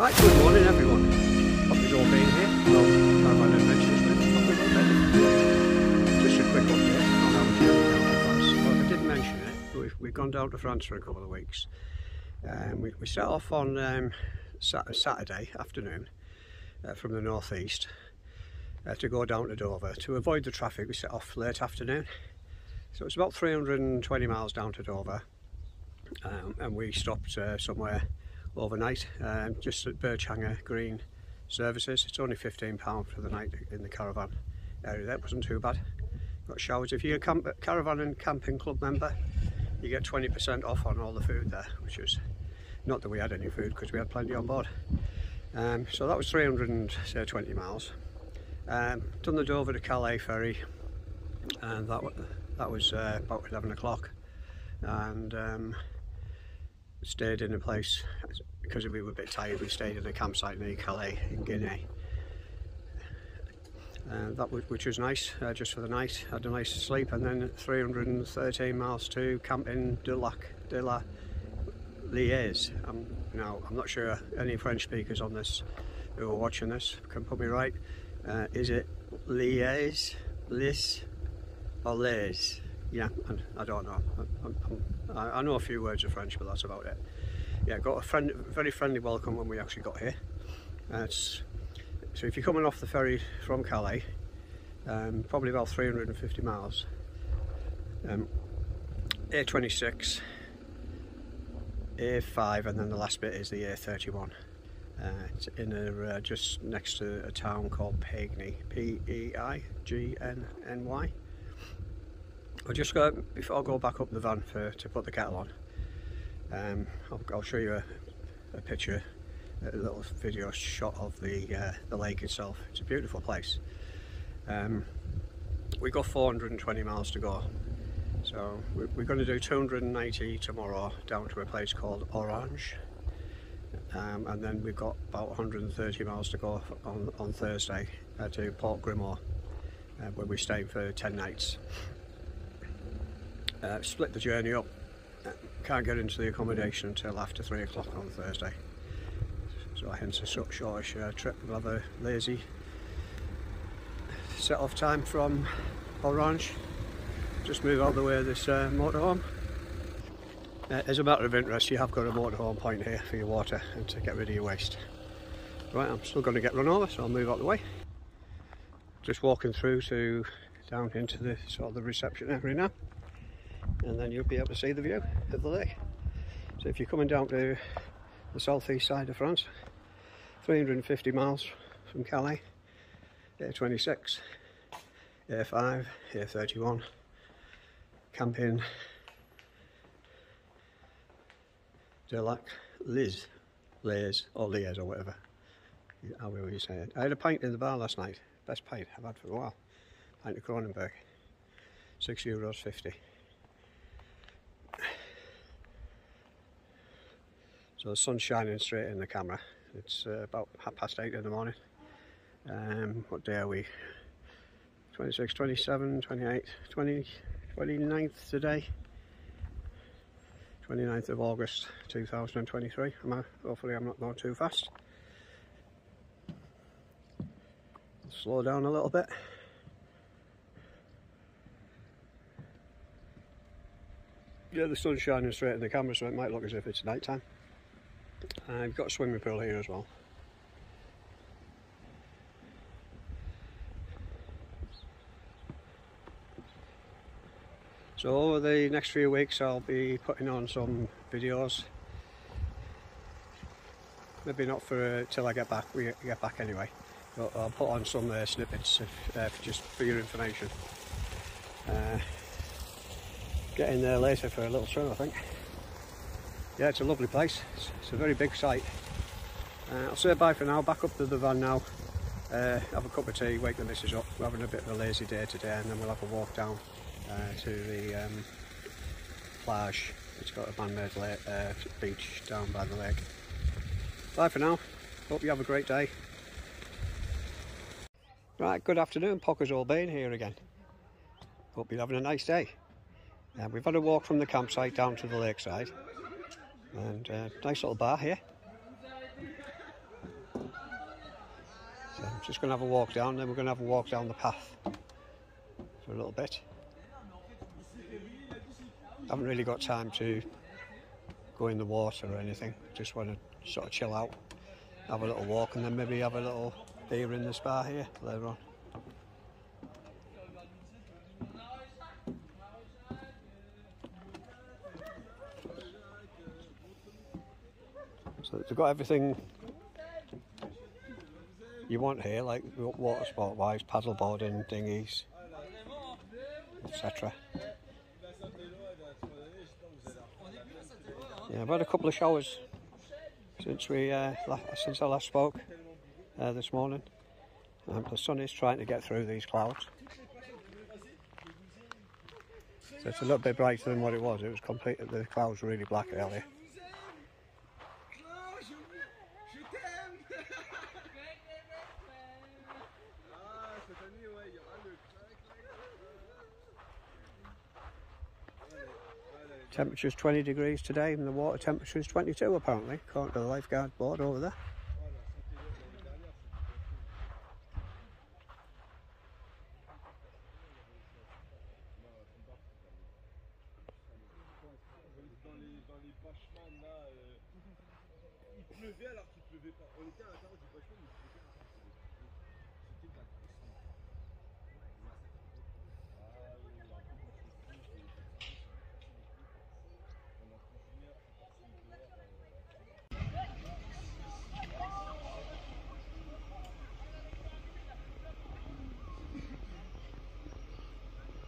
Right, good morning everyone. Hope you've all been here. Well, Caravan Adventures with Hope you've all been. Just a quick update on down to France. Well, I did mention it, we've, we've gone down to France for a couple of weeks. Um, we, we set off on um, Sat Saturday afternoon uh, from the northeast uh, to go down to Dover. To avoid the traffic we set off late afternoon. So it's about 320 miles down to Dover um, and we stopped uh, somewhere overnight um, just at Birchanger Green Services. It's only £15 for the night in the caravan area. That wasn't too bad. Got showers. If you're a camp caravan and camping club member, you get 20% off on all the food there, which is not that we had any food because we had plenty on board. Um, so that was 320 miles. Um, done the Dover to Calais ferry, and that that was uh, about 11 o'clock. And um, stayed in a place because we were a bit tired we stayed in a campsite near Calais in Guinea. Uh, that was, which was nice uh, just for the night. Had a nice sleep and then 313 miles to camp in de Lac de la um, now I'm not sure any French speakers on this who are watching this can put me right. Uh, is it Liège Lis or Les yeah, I don't know. I, I, I, know a few words of French, but that's about it. Yeah, got a friend, very friendly welcome when we actually got here. Uh, so if you're coming off the ferry from Calais, um, probably about 350 miles, um, A26, A5, and then the last bit is the A31. Uh, it's in a, uh, just next to a town called Peigney, P-E-I-G-N-N-Y. I'll just go, before I go back up the van for, to put the kettle on, um, I'll, I'll, show you a, a, picture, a little video shot of the, uh, the lake itself. It's a beautiful place. Um, we got 420 miles to go. So we're, we're going to do 290 tomorrow down to a place called Orange. Um, and then we've got about 130 miles to go on, on Thursday uh, to Port Grimaud, uh, where we're staying for 10 nights uh, split the journey up. Can't get into the accommodation until after three o'clock on Thursday. So hence a shortish uh, trip. A lazy set off time from Orange. Just move out the way of this uh, motorhome. Uh, as a matter of interest, you have got a motorhome point here for your water and to get rid of your waste. Right, I'm still going to get run over, so I'll move out the way. Just walking through to down into the sort of the reception area now and then you'll be able to see the view of the lake. So if you're coming down to the southeast side of France, 350 miles from Calais, A26, A5, A31, camping de Lac Liz, Liz or Lies or whatever, however you say it. I had a pint in the bar last night, best pint I've had for a while, pint of Kronenbourg, six euros fifty. So the sun's shining straight in the camera. It's uh, about half past eight in the morning. Um, what day are we? 26, 27, 28, 20, 29th today. 29th of August 2023. Am I, hopefully I'm not going too fast. Slow down a little bit. Yeah, the sun's shining straight in the camera so it might look as if it's night time. Uh, we've got a swimming pool here as well. So over the next few weeks I'll be putting on some videos. Maybe not for uh, till I get back. We get back anyway. But I'll put on some uh, snippets if, uh, just for your information. Uh, getting there later for a little swim I think yeah, it's a lovely place. It's, it's a very big site. Uh, I'll say bye for now, back up to the van now, uh, have a cup of tea, wake the missus up. We're having a bit of a lazy day today and then we'll have a walk down uh, to the um, plage. It's got a man-made uh, beach down by the lake. Bye for now. Hope you have a great day. Right, good afternoon. Pockers Albane here again. Hope you're having a nice day. Uh, we've had a walk from the campsite down to the lakeside and uh, nice little bar here. So I'm just going to have a walk down, then we're going to have a walk down the path for a little bit. I haven't really got time to go in the water or anything. Just want to sort of chill out, have a little walk, and then maybe have a little beer in this bar here later on. They've got everything you want here, like water sport wise, paddle boarding, dinghies, etc. Yeah, I've had a couple of showers since we uh, since I last spoke uh, this morning. And the sun is trying to get through these clouds. So it's a little bit brighter than what it was. It was complete. The clouds were really black earlier. Temperature's 20 degrees today and the water temperature is 22 apparently, according to the lifeguard board over there.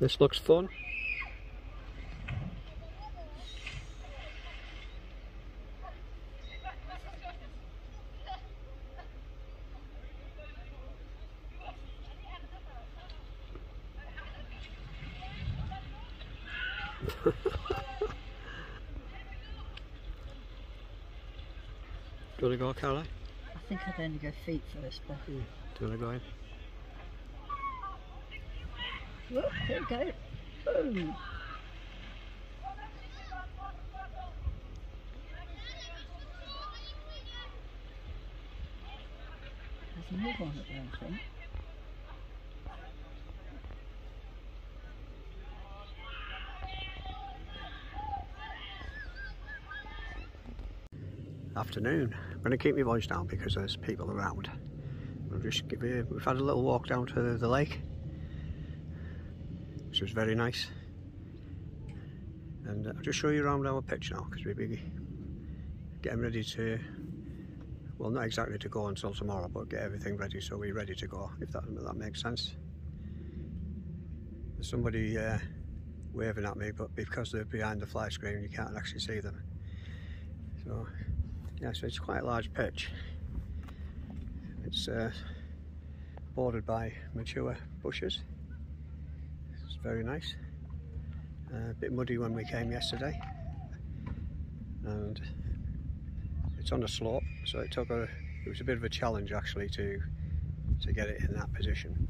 This looks fun. Do you want to go, Caroline? I think I'd only go feet first, but... Do you want to go in? You go. Boom. There's another one at there, I think. Afternoon. I'm going to keep my voice down because there's people around. We'll just give you, we've had a little walk down to the lake which was very nice. And uh, I'll just show you around our pitch now because we'll be getting ready to, well not exactly to go until tomorrow but get everything ready so we're ready to go if that, that makes sense. There's somebody uh, waving at me but because they're behind the fly screen you can't actually see them. So yeah so it's quite a large pitch. It's uh, bordered by mature bushes very nice. Uh, a bit muddy when we came yesterday and it's on a slope so it took a it was a bit of a challenge actually to to get it in that position.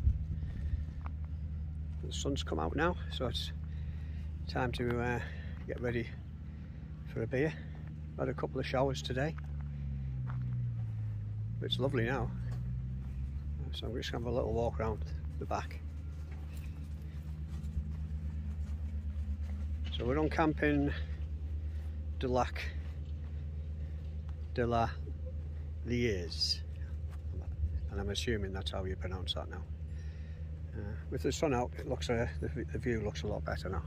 The sun's come out now so it's time to uh, get ready for a beer. Had a couple of showers today. It's lovely now. So I'm just to have a little walk around the back. So we're on camping de Lac de la Liers and I'm assuming that's how you pronounce that now. Uh, with the sun out it looks uh, the, the view looks a lot better now.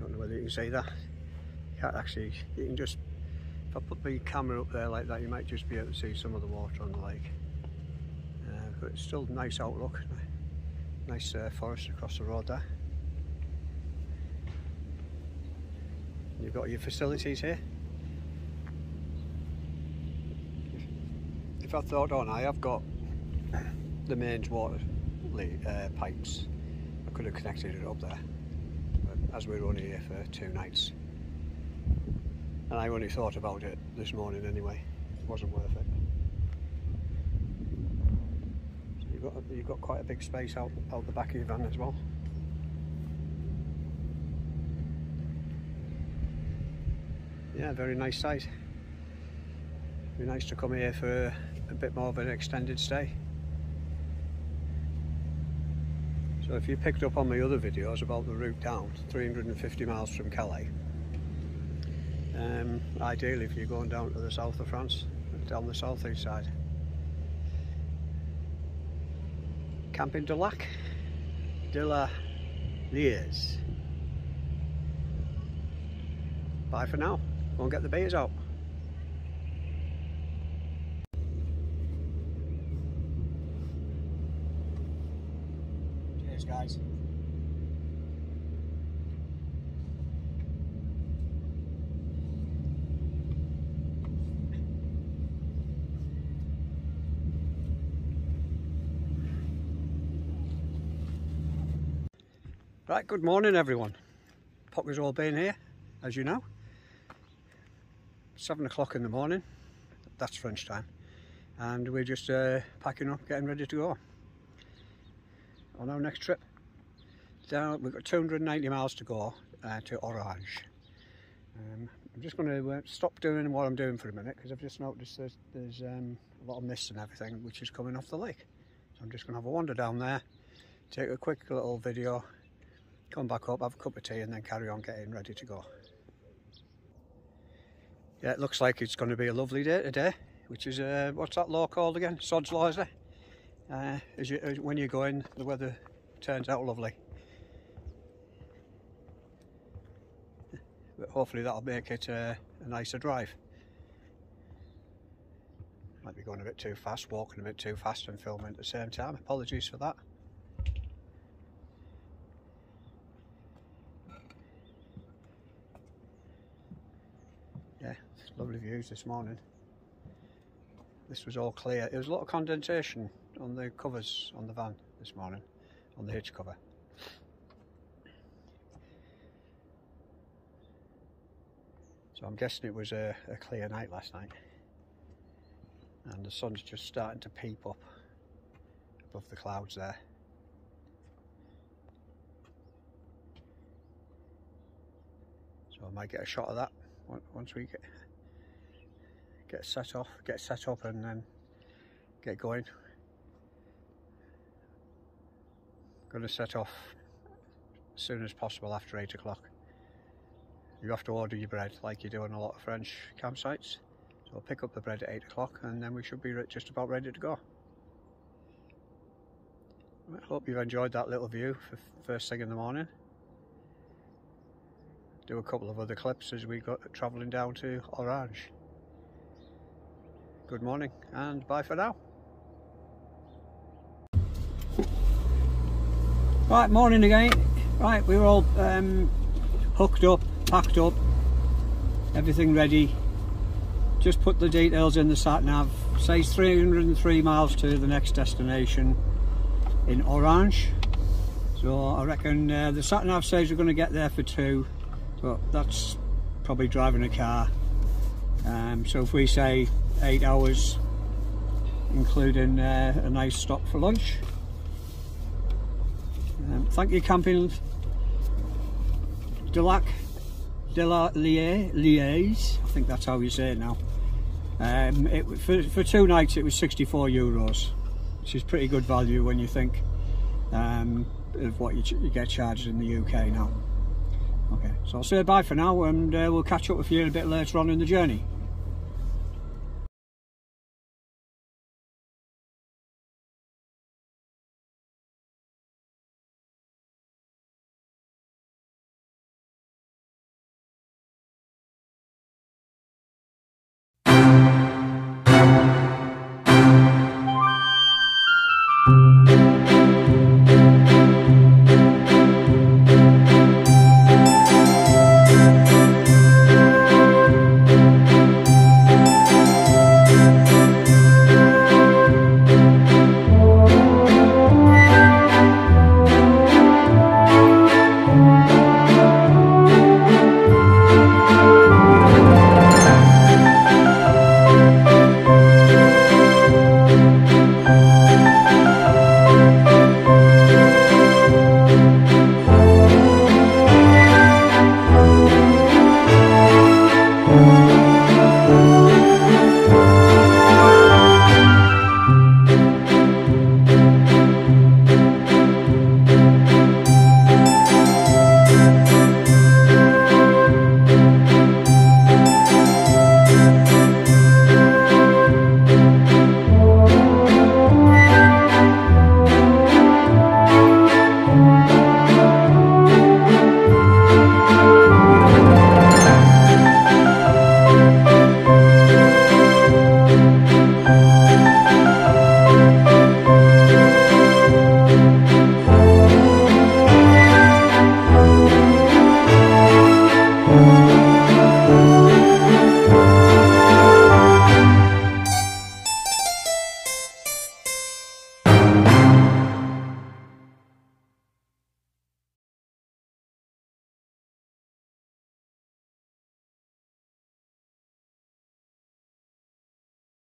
Don't know whether you can see that. You can't actually, you can just, if I put the camera up there like that you might just be able to see some of the water on the lake. Uh, but it's still nice outlook, nice uh, forest across the road there. You've got your facilities here. If I thought on, I have got the mains water uh, pipes. I could have connected it up there, but as we are only here for two nights, and I only thought about it this morning anyway, it wasn't worth it. So you've got you've got quite a big space out out the back of your van as well. Yeah very nice site be nice to come here for a bit more of an extended stay. So if you picked up on my other videos about the route down, 350 miles from Calais, um, ideally if you're going down to the south of France, down the southeast side. Camping de Lac de la Liers. Bye for now. And get the beers out. Cheers guys. Right, good morning everyone. Pockerswell been here, as you know. Seven o'clock in the morning, that's French time. And we're just uh, packing up, getting ready to go. On our next trip. Down, we've got 290 miles to go uh, to Orange. Um, I'm just going to uh, stop doing what I'm doing for a minute because I've just noticed there's, there's um, a lot of mist and everything which is coming off the lake. So I'm just going to have a wander down there, take a quick little video come back up, have a cup of tea and then carry on getting ready to go. Yeah, it looks like it's going to be a lovely day today, which is, uh, what's that law called again? Sod's Law, is it? Uh, as you, as, when you go in, the weather turns out lovely. But hopefully that'll make it uh, a nicer drive. Might be going a bit too fast, walking a bit too fast and filming at the same time. Apologies for that. yeah lovely views this morning. This was all clear. There was a lot of condensation on the covers on the van this morning on the hitch cover. So I'm guessing it was a, a clear night last night. And the sun's just starting to peep up above the clouds there. So I might get a shot of that once we get get set off, get set up and then get going. Going to set off as soon as possible after 8 o'clock. You have to order your bread like you do on a lot of French campsites. So I'll pick up the bread at 8 o'clock and then we should be just about ready to go. I hope you've enjoyed that little view for first thing in the morning do a couple of other clips as we got travelling down to Orange. Good morning and bye for now. Right, morning again. Right, we were all um, hooked up, packed up, everything ready. Just put the details in the sat nav. Says 303 miles to the next destination in Orange. So I reckon uh, the sat nav says we're going to get there for two but that's probably driving a car um, so if we say eight hours including uh, a nice stop for lunch. Um, thank you camping Delac de la Liège I think that's how you say it now. Um, it, for, for two nights it was 64 euros which is pretty good value when you think um, of what you, you get charged in the UK now. Okay, so I'll say bye for now and uh, we'll catch up with you a bit later on in the journey.